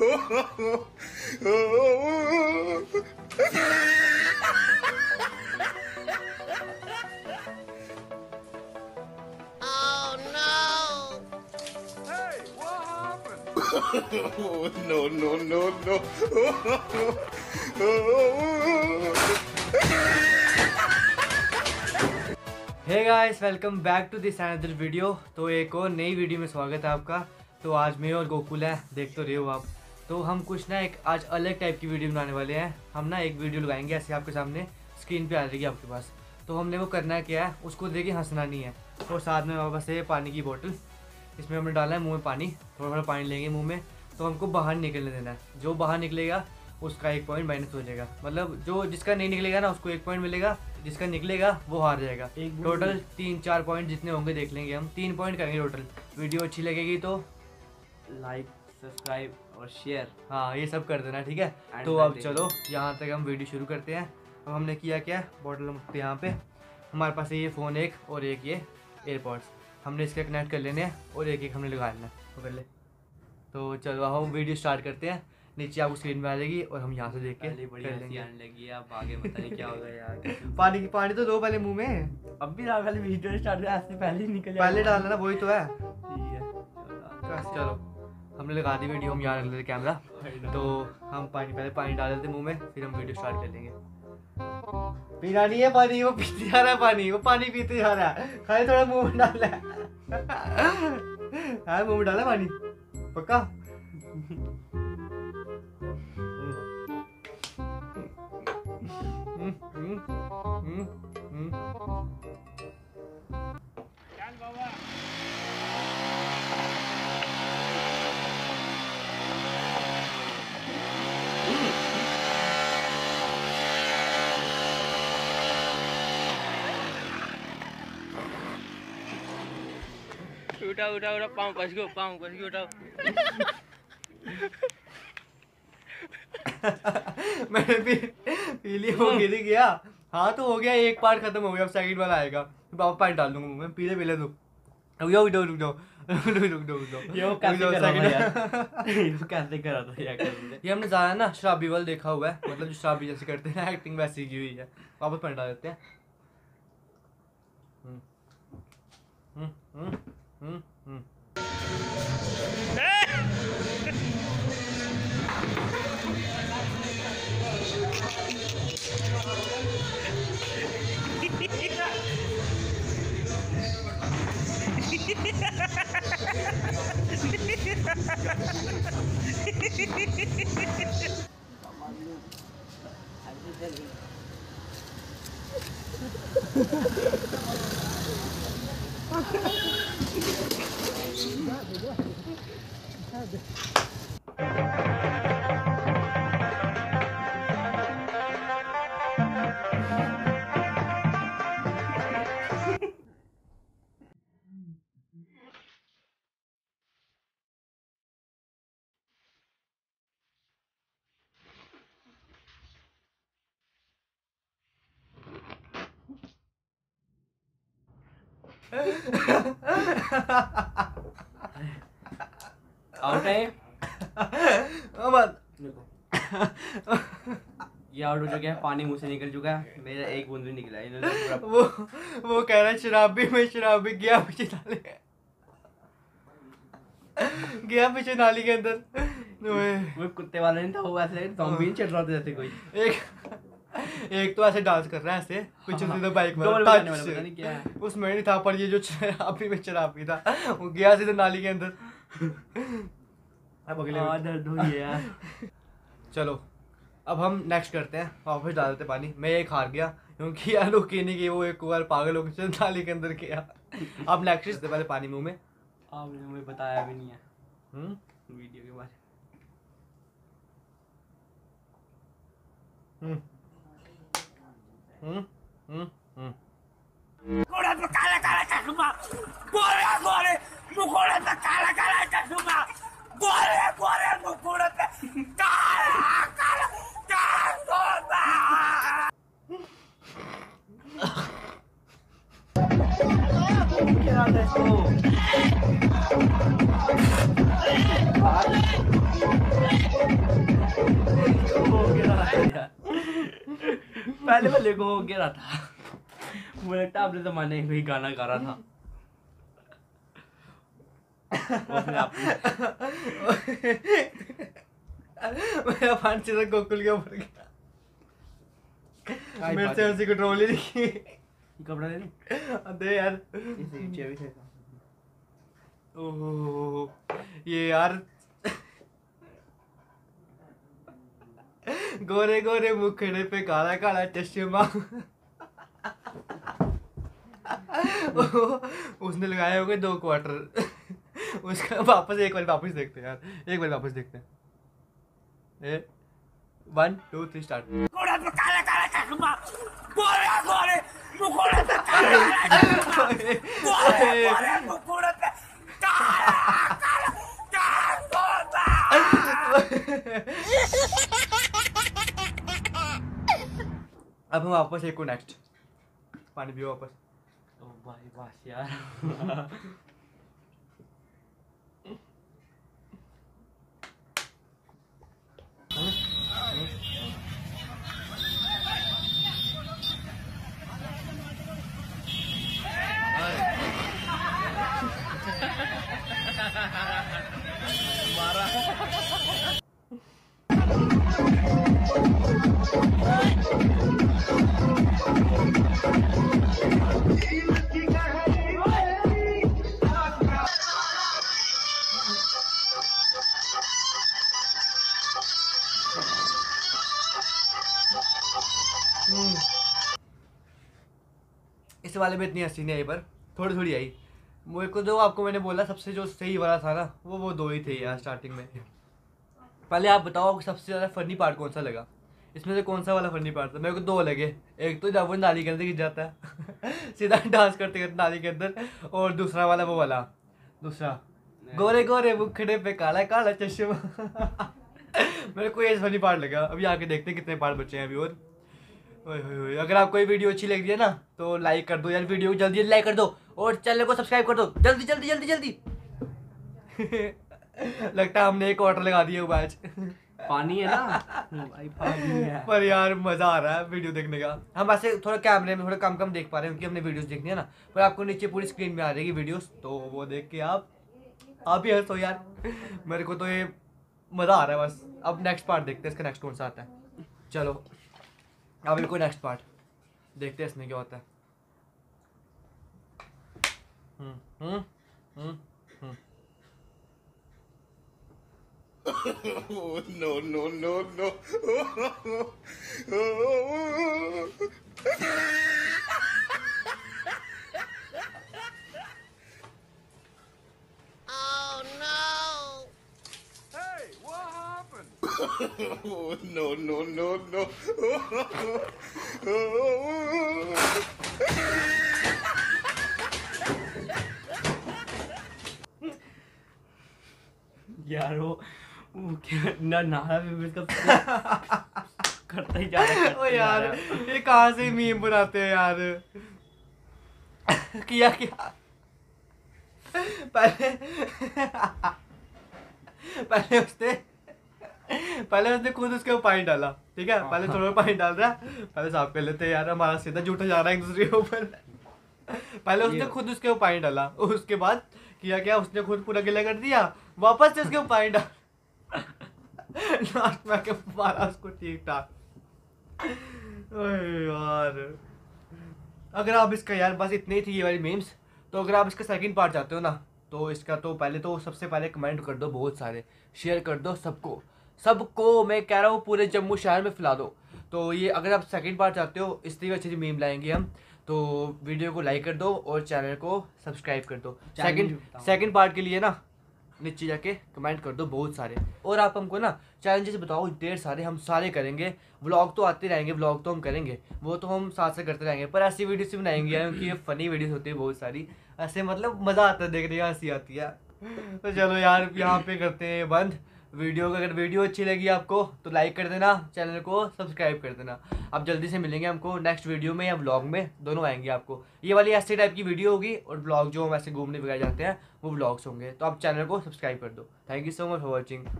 no, no, no, no. Hey guys welcome back to this another video तो एक और नई वीडियो में स्वागत है आपका। तो आज मैं और गोकुल है। देख तो रहे हो आप। तो हम कुछ ना एक आज अलग टाइप की वीडियो बनाने वाले हैं। हम ना एक वीडियो लगाएँगे ऐसे आपके सामने स्क्रीन पे आ जाएगी आपके पास। तो हमने वो करना क्या है उसको देखे हंसना नहीं है। और साथ में हमारे पास है पानी की बोतल इसमें हमने डाला है मुँह में पानी थोड़ा थोड़ा पानी लेंगे मुँह में। तो हमको बाहर निकलने देना है। जो बाहर निकलेगा उसका एक पॉइंट माइनस हो जाएगा। मतलब जो जिसका नहीं निकलेगा ना उसको एक पॉइंट मिलेगा। जिसका निकलेगा वो हार जाएगा। टोटल तीन चार पॉइंट जितने होंगे देख लेंगे हम। तीन पॉइंट करेंगे टोटल वीडियो अच्छी लगेगी तो लाइक सब्सक्राइब और शेयर हाँ ये सब कर देना ठीक है? तो अब चलो यहाँ तक हम वीडियो शुरू करते हैं। अब हमने किया क्या? बॉटल हम यहाँ पे। हमारे पास है ये फ़ोन एक और एक ये एयरपॉड्स हमने इसके कनेक्ट कर लेने हैं और एक एक हमने लगा लेना है। वो कर ले तो चलो हम वीडियो स्टार्ट करते हैं। नीचे आपको स्क्रीन में आ जाएगी और हम यहाँ से देख के पहले बड़ी कर हँसी लेंगे। आने लगी अब आगे पता नहीं क्या होगा यार। पानी की पानी तो दो पहले मुँह में। अब भी वीडियो स्टार्ट पहले ही निकल पहले डालना ना वही तो है। ठीक है चलो। हमने लगा दी वीडियो हम यहाँ रख लेते कैमरा तो हम पानी पहले पानी डाल देते मुँह में फिर हम वीडियो स्टार्ट कर लेंगे। पीना नहीं है पानी वो पीते जा रहा है पानी वो पानी पीते जा रहा है। खाली थोड़ा मुँह में डाला है। हाँ मुँह में डाला पानी। पक्का? हम्म, उठाओ उठाओ उठाओ पाँव कस गयो पाँव कस गयो उठाओ मैंने भी पी लिया वो गिर गया हाँ तो हो गया एक पार्ट खत्म हो गया अब सेकंड वाला आएगा। तो पापा पानी डाल दूँगा मुँह में पीले पीले दो। रुक जाओ रुक जाओ। रुक जाओ रुक जाओ रुक जाओ। ये वो कैसे कर रहा था यार? ये कैसे कर था यार ये हमने ज़्यादा ना शराबी वाल देखा हुआ है। मतलब जो शराबी जैसे करते हैं एक्टिंग वैसी की हुई है। वापस डाल देते हैं। हम्म, हम्म, हम्म, हम्म, हम्म। hadi hadi hadi Ha ha ha ha ha! Out है अब ये आउट हो चुका है पानी मुँह से निकल चुका है। मेरा एक बूंद भी निकला इन्होंने वो वो कह रहा है शराबी में शराबी गया पीछे नाले। गया पीछे नाली के अंदर। वो कुत्ते वाला नहीं था वो ऐसे जॉम्बी नहीं चल रहा था जैसे कोई। एक एक तो ऐसे डांस कर रहा है ऐसे पीछे हाँ, सीधा बाइक में। डोल टच बजाने वाला पता नहीं क्या है। उसमें नहीं था पर ये जो शराबी में शराबी था वो गया सीधा नाली के अंदर। अब अगले हाँ दर्द है यार। चलो अब हम नेक्स्ट करते हैं। वापस डाल देते पानी। मैं एक हार गया क्योंकि यार वो नहीं कि वो एक बार पागल हो गया नाली के अंदर गया अब नेक्स्ट इससे पहले पानी मुँह में। आपने मुझे बताया भी नहीं है। हम्म? वीडियो के बारे हम्म। हम्म हम्म हम्म। क्या पहले वाले को हो गया था। मुझे लगता आपने तो माने कोई गाना गा रहा था। उसने अपने मेरा पान सीधा गोकुल के ऊपर गया। मेरे से है। उसी कंट्रोल ही नहीं कपड़ा दे दे दे यार। इसे चेवी से ओह ये यार गोरे गोरे मुखड़े पे काला काला चश्मा। उसने लगाए होंगे दो क्वार्टर उसका वापस एक बार वापस देखते हैं यार। एक बार वापस देखते हैं। A one two three start अब हम वापस एक को नेक्स्ट पानी पियो वापस. ओ भाई बस यार. इस वाले में इतनी हँसी नहीं आई, पर थोड़ी थोड़ी आई। मेरे को जो आपको मैंने बोला, सबसे जो सही वाला था ना, वो वो दो ही थे यार स्टार्टिंग में। पहले आप बताओ सबसे ज़्यादा फनी पार्ट कौन सा लगा? इसमें से कौन सा वाला फनी पार्ट था मेरे को दो लगे। एक तो जब वो नाली के अंदर गिर जाता है। सीधा डांस करते करते नाली के अंदर और दूसरा वाला वो वाला। दूसरा। गोरे गोरे मुखड़े पे काला काला चश्मा। मेरे को ये फनी पार्ट लगा। अभी आके देखते हैं कितने पार्ट बचे हैं अभी और। ओए अगर आपको ये वीडियो अच्छी लग रही है ना तो लाइक कर दो यार वीडियो को जल्दी लाइक कर दो। और चैनल को सब्सक्राइब कर दो। जल्दी जल्दी जल्दी जल्दी। लगता है हमने एक ऑर्डर लगा दिया हुआ आज पानी है ना। भाई पानी है। पर यार मज़ा आ रहा है वीडियो देखने का। हम ऐसे थोड़ा कैमरे में थोड़ा कम कम देख पा रहे हैं, क्योंकि हमने वीडियोस देखनी है ना। पर आपको नीचे पूरी स्क्रीन में आ जाएगी वीडियोस तो वो देख के आप आप ही हंसो यार। मेरे को तो ये मज़ा आ रहा है बस। अब नेक्स्ट पार्ट देखते हैं, इसका नेक्स्ट कौन सा आता है। चलो, अब इनको नेक्स्ट पार्ट देखते हैं इसमें क्या होता है। हम्म हम्म हम्म। Oh, no, no, no, no. Oh, no, no, no, no. यार वो वो क्या ना नारा भी इसका करता ही जा रहा है ओ यार ये कहाँ से मीम बनाते हैं यार? किया क्या। पहले पहले उसने पहले उसने खुद उसके ऊपर पानी डाला ठीक है? पहले थोड़ा पानी डाल रहा है पहले साफ़ कर लेते हैं यार हमारा सीधा झूठा जा रहा है एक दूसरे के ऊपर। पहले उसने खुद उसके ऊपर पानी डाला उसके बाद किया क्या उसने खुद पूरा गिला कर दिया वापस से उसके ऊपर पानी डाल। लास्ट में आके मारा उसको ठीक ठाक यार। अगर आप इसका यार बस इतने ही थी ये वाली मीम्स तो अगर आप इसका सेकंड पार्ट चाहते हो ना तो इसका तो पहले तो सबसे पहले कमेंट कर दो बहुत सारे शेयर कर दो सबको। सबको मैं कह रहा हूँ पूरे जम्मू शहर में फैला दो। तो ये अगर आप सेकंड पार्ट चाहते हो इस इसलिए अच्छी अच्छी मीम लाएँगे हम तो वीडियो को लाइक कर दो और चैनल को सब्सक्राइब कर दो। सेकंड सेकंड पार्ट के लिए ना नीचे जाके कमेंट कर दो बहुत सारे। और आप हमको ना चैलेंजेस बताओ, ढेर सारे हम सारे करेंगे। व्लॉग तो आते रहेंगे व्लॉग तो हम करेंगे। वो तो हम साथ साथ करते रहेंगे, पर ऐसी वीडियोस भी बनाएँगे क्योंकि ये फनी वीडियोस होती है बहुत सारी। ऐसे मतलब मज़ा आता है देखने का हँसी आती है। तो चलो यार, यहाँ पे करते हैं बंद। वीडियो को अगर वीडियो अच्छी लगी आपको तो लाइक कर देना चैनल को सब्सक्राइब कर देना। अब जल्दी से मिलेंगे हमको नेक्स्ट वीडियो में या ब्लॉग में, दोनों आएँगे आपको। ये वाली ऐसे टाइप की वीडियो होगी, और ब्लॉग जो हम ऐसे घूमने वगैरह जाते हैं, वो ब्लॉग्स होंगे। तो आप चैनल को सब्सक्राइब कर दो। Thank you so much for watching